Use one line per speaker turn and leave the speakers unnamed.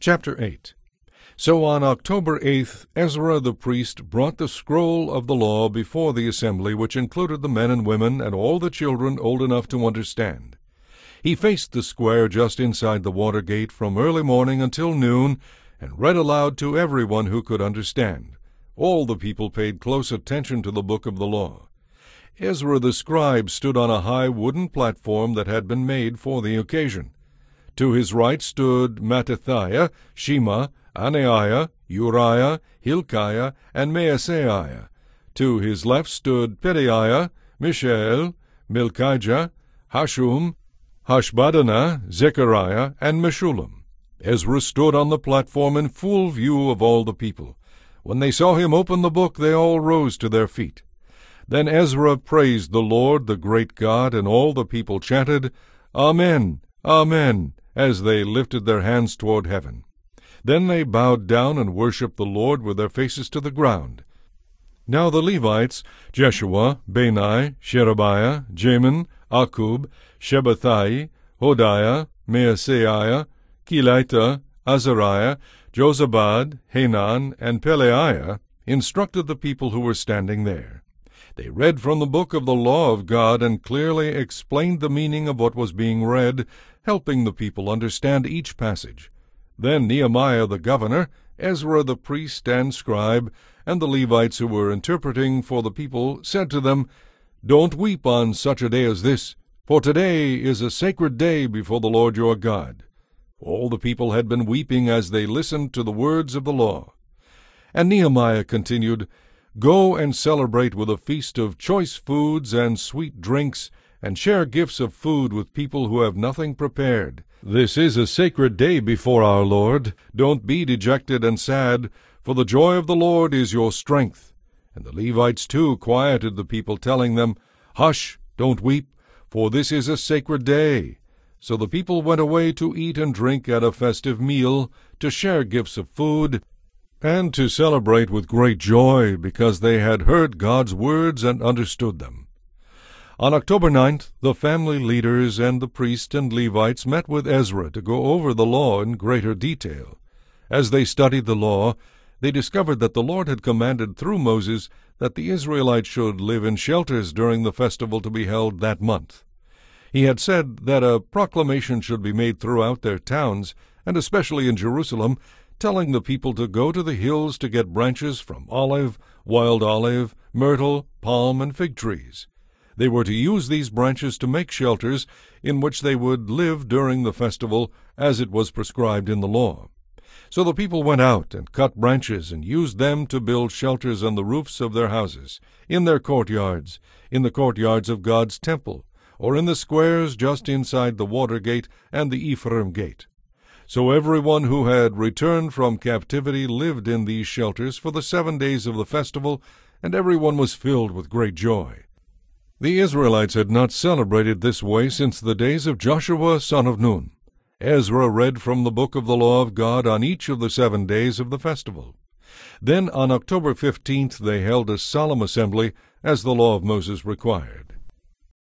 Chapter 8 So on October 8th, Ezra the priest brought the scroll of the law before the assembly, which included the men and women and all the children old enough to understand. He faced the square just inside the water gate from early morning until noon and read aloud to everyone who could understand. All the people paid close attention to the book of the law. Ezra the scribe stood on a high wooden platform that had been made for the occasion. To his right stood Mattithiah, Shema, Anaiah, Uriah, Hilkiah, and Maaseiah. To his left stood Pedaiah, Mishael, Malkijah, Hashum, Hashbaddanah, Zechariah, and Meshullam. Ezra stood on the platform in full view of all the people. When they saw him open the book, they all rose to their feet. Then Ezra praised the Lord, the great God, and all the people chanted, Amen, Amen, as they lifted their hands toward heaven. Then they bowed down and worshipped the Lord with their faces to the ground. Now the Levites, Jeshua, Bani, Sherebiah, Jamin, Akkub, Shabbethai, Hodiah, Maaseiah, Kelita, Azariah, Jozabad, Hanan, and Pelaiah, instructed the people who were standing there. They read from the book of the law of God and clearly explained the meaning of what was being read, helping the people understand each passage. Then Nehemiah the governor, Ezra the priest and scribe, and the Levites who were interpreting for the people said to them, Don't weep on such a day as this, for today is a sacred day before the Lord your God. All the people had been weeping as they listened to the words of the law. And Nehemiah continued, Go and celebrate with a feast of choice foods and sweet drinks, and share gifts of food with people who have nothing prepared. This is a sacred day before our Lord. Don't be dejected and sad, for the joy of the Lord is your strength. And the Levites too quieted the people, telling them, Hush, don't weep, for this is a sacred day. So the people went away to eat and drink at a festive meal, to share gifts of food, and to celebrate with great joy, because they had heard God's words and understood them. On October 9th, the family leaders and the priests and Levites met with Ezra to go over the law in greater detail. As they studied the law, they discovered that the Lord had commanded through Moses that the Israelites should live in shelters during the festival to be held that month. He had said that a proclamation should be made throughout their towns, and especially in Jerusalem, telling the people to go to the hills to get branches from olive, wild olive, myrtle, palm, and fig trees. They were to use these branches to make shelters in which they would live during the festival as it was prescribed in the law. So the people went out and cut branches and used them to build shelters on the roofs of their houses, in their courtyards, in the courtyards of God's temple, or in the squares just inside the water gate and the Ephraim gate. So everyone who had returned from captivity lived in these shelters for the seven days of the festival, and everyone was filled with great joy. The Israelites had not celebrated this way since the days of Joshua son of Nun. Ezra read from the book of the law of God on each of the seven days of the festival. Then on October 15th they held a solemn assembly, as the law of Moses required.